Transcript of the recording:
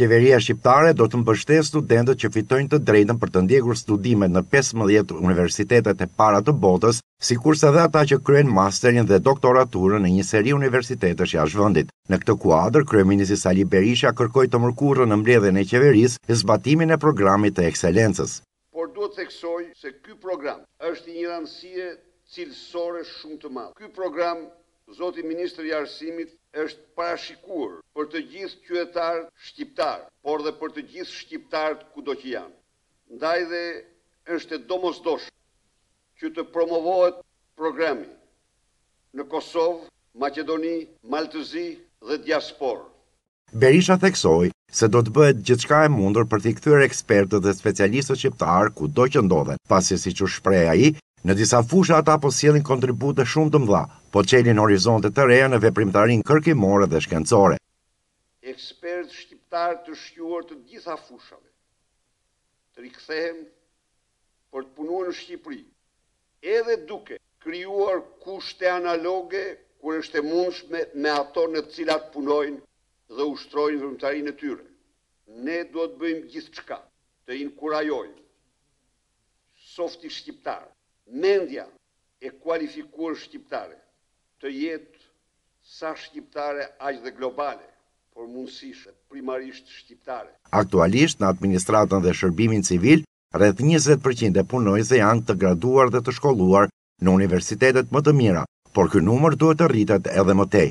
Qeveria shqiptare do të mbështesë studentët që fitojnë të drejtën për të ndjekur studimet në pesëmbëdhjetë universitetet e para të botës, sikurse edhe ata që kryejnë masterin dhe doktoraturën në një seri universitetesh jashtë vendit. Në këtë kuadër, kryeministri Sali Berisha kërkoi të mërkurën në mbledhjen e qeverisë zbatimin e programit të ekselencës. Por duhet të theksoj se ky program është i një rëndësie cilësore shumë të madhe. Ky program, zoti ministër i Arsimit, është parashikuar për të gjithë qytetarët shqiptarë, por dhe për të gjithë shqiptarët kudo që janë. Ndaj dhe është e domosdoshme që të promovohet programi në Kosovë, Maqedoni, Mal të Zi dhe diasporë. Berisha theksoi se do të bëhet gjithçka e mundur për t'i kthyer ekspertët dhe specialistët shqiptarë kudo që ndodhen, pasi siç u shpreh ai, në disa fusha ata po sjellin kontribute shumë të mëdha, po çelin horizonte të reja në veprimtarinë kërkimore dhe shkencore. Ekspertë shqiptarë të shquar të gjitha fushave. Të rikthehen për të punuar në Shqipëri, edhe duke krijuar kushte analoge kur është e mundshme me ato në të cilat punojnë dhe ushtrojnë veprimtarinë e tyre. Ne duhet të bëjmë gjithçka të inkurajojmë softi shqiptar, mendja e kualifikuar shqiptare, të jetë sa shqiptare aq dhe globale, por mundësisht dhe primarisht shqiptare. Aktualisht, në administratën dhe shërbimin civil, rreth njëzet për qind e punonjësve janë të graduar dhe të shkolluar në universitetet më të mira, por ky numër duhet të rritet edhe më tej.